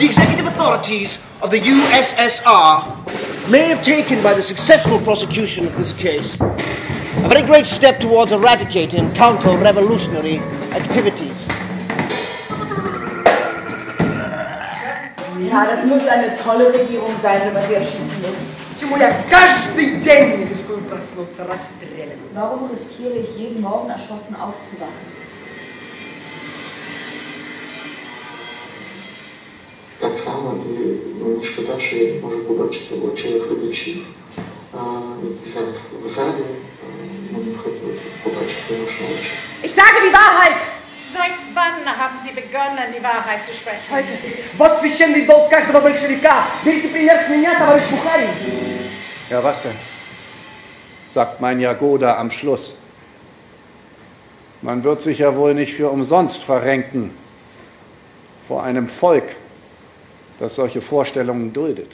The executive authorities of the USSR may have taken by the successful prosecution of this case a very great step towards eradicating counter-revolutionary activities. Ja, das muss eine tolle Regierung sein, wenn man sie erschießen muss. Чему я каждый день рискую проснуться расстрелянным. Warum riskiere ich jeden Morgen erschossen aufzuwachen? Так само і мені шкода, що я не можу побачити в очах глядачів. А, зараз в залі а, мені б хотілося побачити ваші очі. Ich sage die Wahrheit! Seit wann haben Sie begonnen, die Wahrheit zu sprechen? Вот священный долг каждого большевика. Берите пример с меня, товарищ Бухарин. Ja, was denn? sagt mein Jagoda am Schluss. Man wird sich ja wohl nicht für umsonst verrenken vor einem Volk, das solche Vorstellungen duldet.